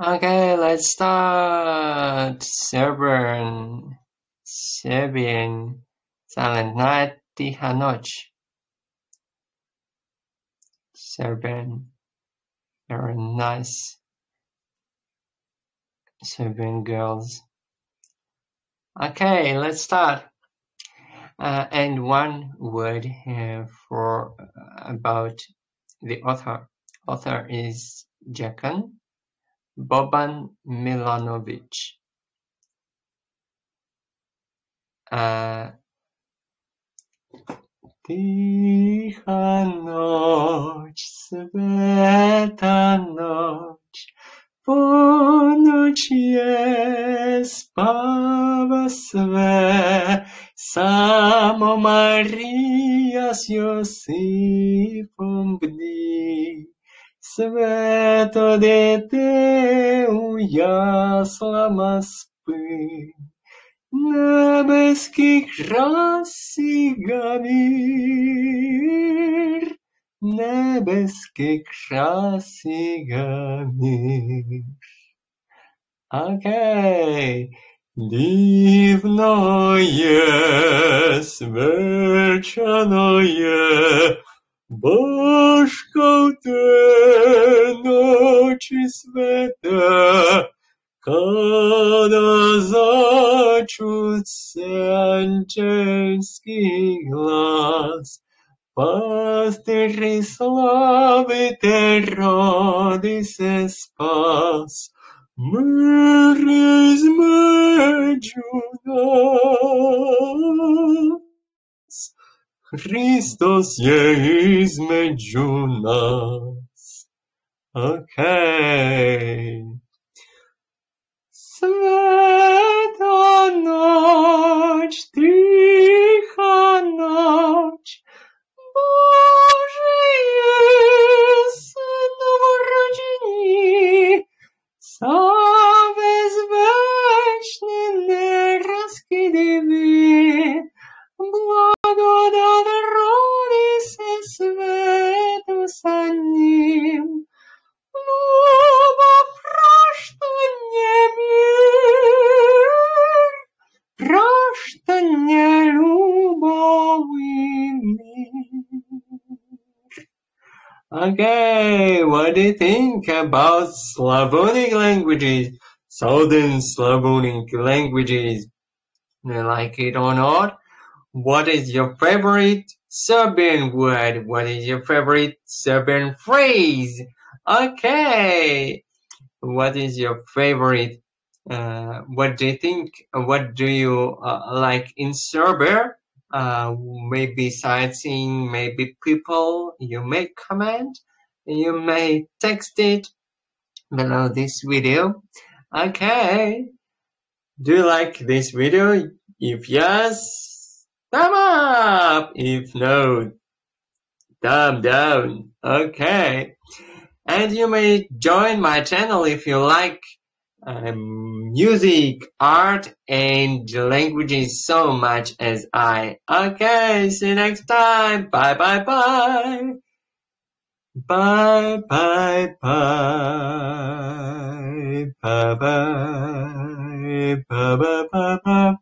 Okay, let's start. Serbian, Serbian, Silent Night, Tiha Noć. Serbian, very nice. Serbian girls. Okay, let's start. Uh, and one word here for uh, about the author. Author is Jakan Boban Milanović. Eh, A Tichá noč, světa noč, ponoč je, spava své, samo Maria s Josifom bdí. Свето дете у яслама спи, Небеський красі гамір, Небеський красі гамір. Окей. Дивно є, смерчано kada začut se anđelski glas, pastiri slavite, rodi se spas, mir između nas. Hristos je između nas. Okay. Sveta Okay, what do you think about Slavonic languages? Southern Slavonic languages. You like it or not? What is your favorite Serbian word? What is your favorite Serbian phrase? Okay. What is your favorite? Uh, what do you think? What do you uh, like in Serbia? Uh, maybe sightseeing, maybe people. You may comment. You may text it below this video. Okay. Do you like this video? If yes, thumb up. If no, thumb down. Okay. And you may join my channel if you like um, music, art, and languages so much as I. Okay, see you next time. Bye bye bye. Bye bye bye. Bye bye. Bye bye bye bye.